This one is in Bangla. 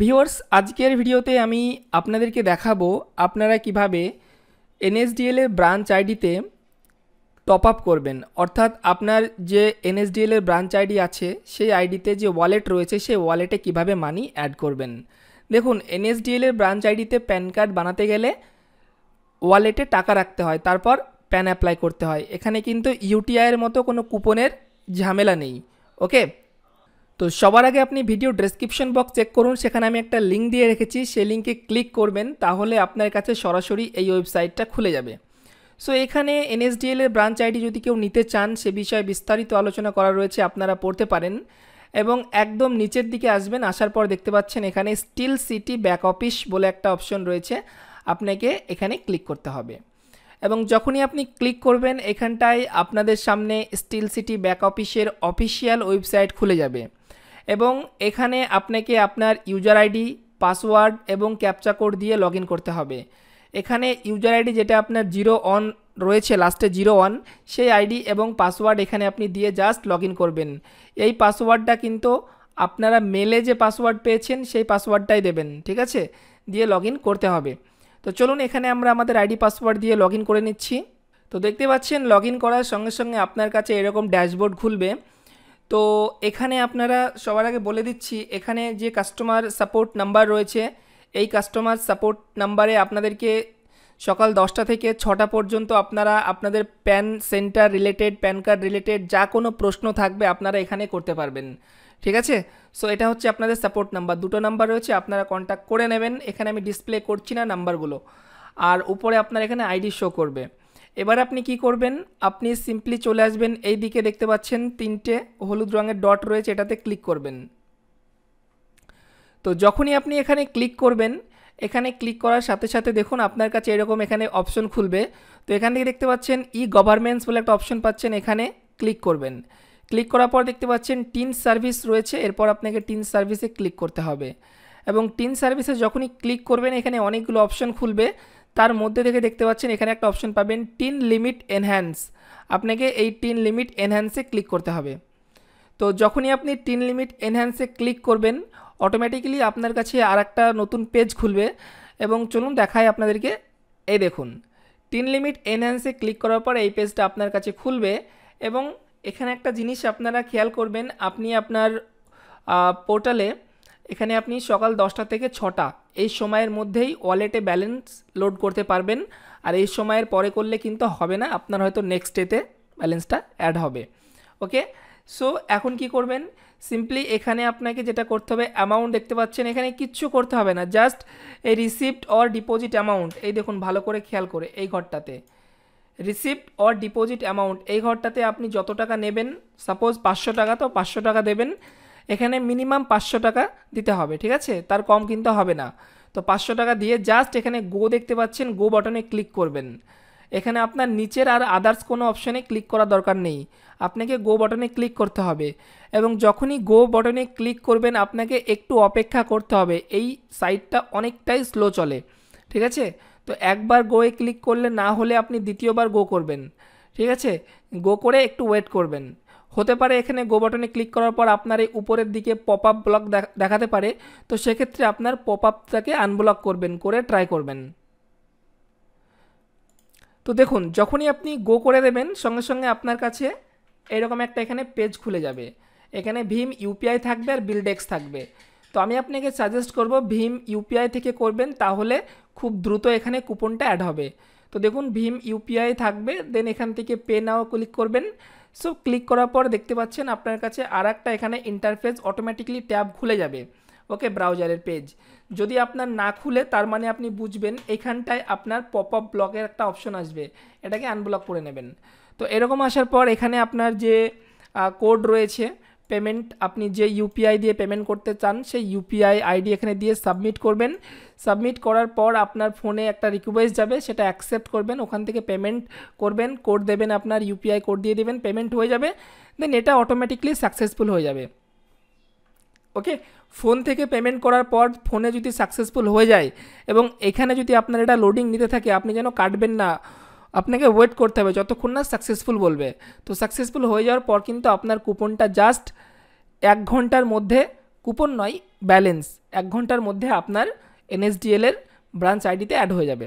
ভিউয়ার্স, আজকের ভিডিওতে আমি আপনাদেরকে দেখাবো আপনারা কীভাবে এনএসডিএল এর ব্রাঞ্চ আইডিতে টপ আপ করবেন। অর্থাৎ আপনার যে এনএসডিএল এর ব্রাঞ্চ আইডি আছে, সেই আইডিতে যে ওয়ালেট রয়েছে, সেই ওয়ালেটে কীভাবে মানি অ্যাড করবেন। দেখুন, এনএসডিএল এর ব্রাঞ্চ আইডিতে প্যান কার্ড বানাতে গেলে ওয়ালেটে টাকা রাখতে হয়, তারপর প্যান অ্যাপ্লাই করতে হয়। এখানে কিন্তু ইউটিআইয়ের মতো কোনো কুপনের ঝামেলা নেই, ওকে? তো সবার আগে আপনি ভিডিও ডেসক্রিপশন বক্স চেক করুন, সেখানে আমি একটা লিঙ্ক দিয়ে রেখেছি, সেই লিঙ্কে ক্লিক করবেন, তাহলে আপনার কাছে সরাসরি এই ওয়েবসাইটটা খুলে যাবে। সো এখানে এনএসডিএল এর ব্রাঞ্চ আইডি যদি কেউ নিতে চান, সে বিষয়ে বিস্তারিত আলোচনা করা রয়েছে, আপনারা পড়তে পারেন। এবং একদম নিচের দিকে আসবেন, আসার পর দেখতে পাচ্ছেন এখানে স্টিল সিটি ব্যাক অফিস বলে একটা অপশন রয়েছে, আপনাকে এখানে ক্লিক করতে হবে। এবং যখনই আপনি ক্লিক করবেন, এখানটায় আপনাদের সামনে স্টিল সিটি ব্যাক অফিসের অফিসিয়াল ওয়েবসাইট খুলে যাবে। এবং এখানে আপনাকে আপনার ইউজার আইডি পাসওয়ার্ড এবং ক্যাপচা কোড দিয়ে লগ করতে হবে। এখানে ইউজার আইডি যেটা আপনার জিরো অন রয়েছে লাস্টে জিরো ওয়ান সেই আইডি এবং পাসওয়ার্ড এখানে আপনি দিয়ে জাস্ট লগ করবেন। এই পাসওয়ার্ডটা কিন্তু আপনারা মেলে যে পাসওয়ার্ড পেয়েছেন, সেই পাসওয়ার্ডটাই দেবেন, ঠিক আছে? দিয়ে লগ করতে হবে। তো চলুন এখানে আমরা আমাদের আইডি পাসওয়ার্ড দিয়ে লগ করে নিচ্ছি। তো দেখতে পাচ্ছেন লগ করার সঙ্গে সঙ্গে আপনার কাছে এরকম ড্যাশবোর্ড খুলবে। তো এখানে আপনারা সবার আগে বলে দিচ্ছি, এখানে যে কাস্টমার সাপোর্ট নাম্বার রয়েছে, এই কাস্টমার সাপোর্ট নাম্বারে আপনাদেরকে সকাল দশটা থেকে ছটা পর্যন্ত আপনারা আপনাদের PAN centre related PAN card related যা কোনো প্রশ্ন থাকবে আপনারা এখানে করতে পারবেন। ঠিক আছে? সো এটা হচ্ছে আপনাদের সাপোর্ট নাম্বার দুটো নাম্বার রয়েছে, আপনারা কন্ট্যাক্ট করে নেবেন। এখানে আমি ডিসপ্লে করছি না নাম্বারগুলো আর উপরে আপনার এখানে আইডি শো করবে। এবার আপনি কি করবেন? আপনি সিম্পলি চলে আসবেন, এই দিকে দেখতে পাচ্ছেন তিনটে হলুদ রঙের ডট রয়েছে, এটাতে ক্লিক করবেন। তো যখনই আপনি এখানে ক্লিক করবেন, এখানে ক্লিক করার সাথে সাথে দেখুন আপনার কাছে এরকম এখানে অপশন খুলবে। তো এখান থেকে দেখতে পাচ্ছেন ই গভর্নমেন্টস বলে একটা অপশন পাচ্ছেন, এখানে ক্লিক করবেন। ক্লিক করার পর দেখতে পাচ্ছেন টিন সার্ভিস রয়েছে, এরপর আপনাকে টিন সার্ভিসে ক্লিক করতে হবে। এবং টিন সার্ভিসে যখনই ক্লিক করবেন, এখানে অনেকগুলো অপশন খুলবে। তার মধ্যে থেকে দেখতে পাচ্ছেন, এখানে একটা অপশন পাবেন, টিন লিমিট এনহ্যান্স। আপনাকে এই টিন লিমিট এনহ্যান্সে ক্লিক করতে হবে। তো যখনই আপনি টিন লিমিট এনহ্যান্সে ক্লিক করবেন অটোমেটিক্যালি আপনার কাছে আর একটা নতুন পেজ খুলবে এবং চলুন দেখায় আপনাদেরকে। এই দেখুন, টিন লিমিট এনহ্যান্সে ক্লিক করার পর এই পেজটা আপনার কাছে খুলবে এবং এখানে একটা জিনিস আপনারা খেয়াল করবেন, আপনি আপনার পোর্টালে এখানে আপনি সকাল দশটা থেকে ছটা এই সময়ের মধ্যেই ওয়ালেটে ব্যালেন্স লোড করতে পারবেন। আর এই সময়ের পরে করলে কিন্তু হবে না, আপনার হয়তো নেক্সট ডেতে ব্যালেন্সটা অ্যাড হবে। ওকে সো এখন কি করবেন? সিম্পলি এখানে আপনাকে যেটা করতে হবে অ্যামাউন্ট দেখতে পাচ্ছেন, এখানে কিচ্ছু করতে হবে না জাস্ট এই রিসিপ্ট অর ডিপোজিট অ্যামাউন্ট এই দেখুন ভালো করে খেয়াল করে এই ঘরটাতে। রিসিপ্ট অর ডিপোজিট অ্যামাউন্ট এই ঘরটাতে আপনি যত টাকা নেবেন সাপোজ পাঁচশো টাকা, তো পাঁচশো টাকা দেবেন। এখানে মিনিমাম পাঁচশো টাকা দিতে হবে, ঠিক আছে? তার কম কিন্তু হবে না। তো পাঁচশো টাকা দিয়ে জাস্ট এখানে গো দেখতে পাচ্ছেন গো বাটনে ক্লিক করবেন। এখানে আপনার নিচের আর আদার্স কোনো অপশনে ক্লিক করার দরকার নেই। আপনাকে গো বাটনে ক্লিক করতে হবে এবং যখনই গো বাটনে ক্লিক করবেন, আপনাকে একটু অপেক্ষা করতে হবে। এই সাইটটা অনেকটাই স্লো চলে, ঠিক আছে? তো একবার গোয়ে ক্লিক করলে না হলে আপনি দ্বিতীয়বার গো করবেন, ঠিক আছে? গো করে একটু ওয়েট করবেন। হতে পারে এখানে গো বাটনে ক্লিক করার পর আপনার এই উপরের দিকে পপ আপ ব্লক দেখাতে পারে। তো সেক্ষেত্রে আপনার পপ আপটাকে আনব্লক করবেন, করে ট্রাই করবেন। তো দেখুন, যখনই আপনি গো করে দেবেন, সঙ্গে সঙ্গে আপনার কাছে এরকম একটা এখানে পেজ খুলে যাবে। এখানে ভীম ইউপিআই থাকবে আর বিলডেক্স থাকবে। তো আমি আপনাকে সাজেস্ট করব ভীম ইউপিআই থেকে করবেন, তাহলে খুব দ্রুত এখানে কুপনটা অ্যাড হবে। তো দেখুন, ভীম ইউপিআই থাকবে দেন এখান থেকে পে নাও ক্লিক করবেন। সো ক্লিক করার পর দেখতে পাচ্ছেন আপনার কাছে আর একটা এখানে ইন্টারফেস অটোমেটিকলি ট্যাব খুলে যাবে। ওকে ব্রাউজারের পেজ যদি আপনার না খুলে, তার মানে আপনি বুঝবেন এখানটায় আপনার পপ আপ ব্লকের একটা অপশন আসবে। এটাকে আনব্লক করে নেবেন। তো এরকম আসার পর এখানে আপনার যে কোড রয়েছে পেমেন্ট আপনি যে ইউপিআই দিয়ে পেমেন্ট করতে চান, সেই ইউপিআই আইডি এখানে দিয়ে সাবমিট করবেন। সাবমিট করার পর আপনার ফোনে একটা রিকোয়েস্ট যাবে, সেটা অ্যাকসেপ্ট করবেন, ওখান থেকে পেমেন্ট করবেন কোড দেবেন আপনার ইউপিআই কোড দিয়ে দেবেন পেমেন্ট হয়ে যাবে দেন এটা অটোমেটিকলি সাকসেসফুল হয়ে যাবে। ওকে ফোন থেকে পেমেন্ট করার পর ফোনে যদি সাকসেসফুল হয়ে যায়, এবং এখানে যদি আপনার এটা লোডিং নিতে থাকে, আপনি যেন কাটবেন না আপনাকে ওয়েট করতে হবে, যতক্ষণ না সাকসেসফুল বলবে। তো সাকসেসফুল হয়ে যাওয়ার পর কিন্তু আপনার কুপনটা জাস্ট এক ঘণ্টার মধ্যে, কুপন নয় ব্যালেন্স এক ঘণ্টার মধ্যে আপনার এনএসডিএলের ব্রাঞ্চ আইডিতে অ্যাড হয়ে যাবে।